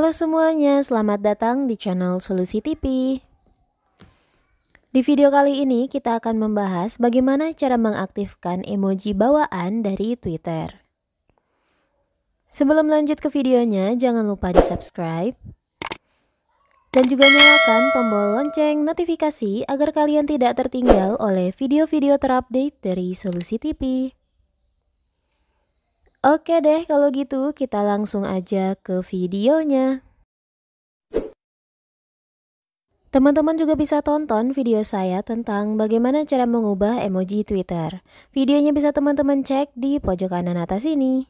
Halo semuanya, selamat datang di channel Solusi TV. Di video kali ini kita akan membahas bagaimana cara mengaktifkan emoji bawaan dari Twitter. Sebelum lanjut ke videonya, jangan lupa di subscribe dan juga nyalakan tombol lonceng notifikasi agar kalian tidak tertinggal oleh video-video terupdate dari Solusi TV. Oke deh kalau gitu kita langsung aja ke videonya. Teman-teman juga bisa tonton video saya tentang bagaimana cara mengubah emoji Twitter. Videonya bisa teman-teman cek di pojok kanan atas ini.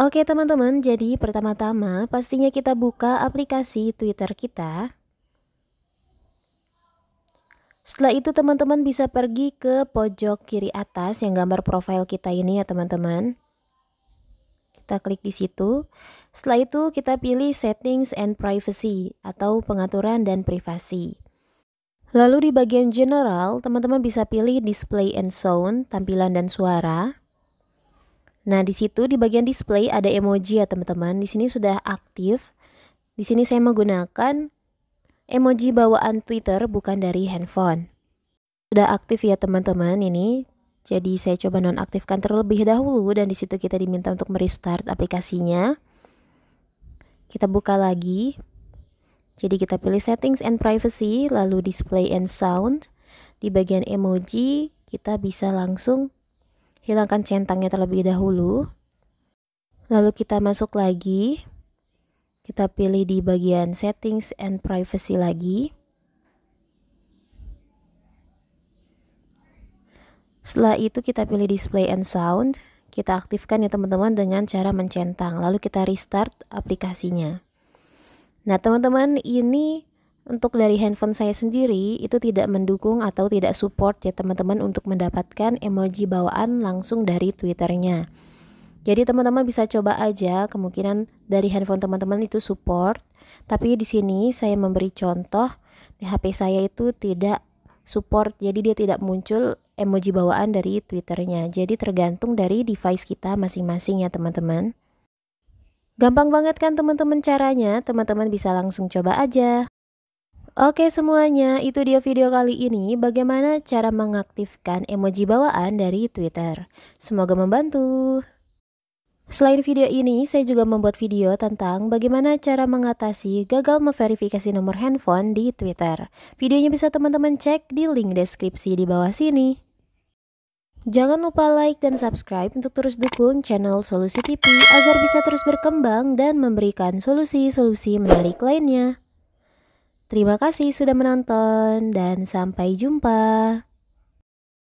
Oke teman-teman, jadi pertama-tama pastinya kita buka aplikasi Twitter kita. Setelah itu teman-teman bisa pergi ke pojok kiri atas yang gambar profil kita ini ya teman-teman kita klik di situ. Setelah itu kita pilih settings and privacy atau pengaturan dan privasi. Lalu di bagian general, teman-teman bisa pilih display and sound, tampilan dan suara. Nah, di situ di bagian display ada emoji ya, teman-teman. Di sini sudah aktif. Di sini saya menggunakan emoji bawaan Twitter bukan dari handphone. Sudah aktif ya, teman-teman. Ini jadi saya coba nonaktifkan terlebih dahulu dan di situ kita diminta untuk merestart aplikasinya. Kita buka lagi. Jadi kita pilih settings and privacy, lalu display and sound. Di bagian emoji kita bisa langsung hilangkan centangnya terlebih dahulu. Lalu kita masuk lagi. Kita pilih di bagian settings and privacy lagi. Setelah itu kita pilih display and sound, kita aktifkan ya teman-teman dengan cara mencentang, lalu kita restart aplikasinya. Nah teman-teman ini untuk dari handphone saya sendiri itu tidak mendukung atau tidak support ya teman-teman untuk mendapatkan emoji bawaan langsung dari twitternya. Jadi teman-teman bisa coba aja kemungkinan dari handphone teman-teman itu support. Tapi di sini saya memberi contoh di HP saya itu tidak support jadi dia tidak muncul emoji bawaan dari Twitternya. Jadi tergantung dari device kita masing-masing ya teman-teman. Gampang banget kan teman-teman caranya, teman-teman bisa langsung coba aja. Oke semuanya, itu dia video kali ini bagaimana cara mengaktifkan emoji bawaan dari Twitter. Semoga membantu. Selain video ini, saya juga membuat video tentang bagaimana cara mengatasi gagal memverifikasi nomor handphone di Twitter. Videonya bisa teman-teman cek di link deskripsi di bawah sini. Jangan lupa like dan subscribe untuk terus dukung channel Solusi TV agar bisa terus berkembang dan memberikan solusi-solusi menarik lainnya. Terima kasih sudah menonton dan sampai jumpa.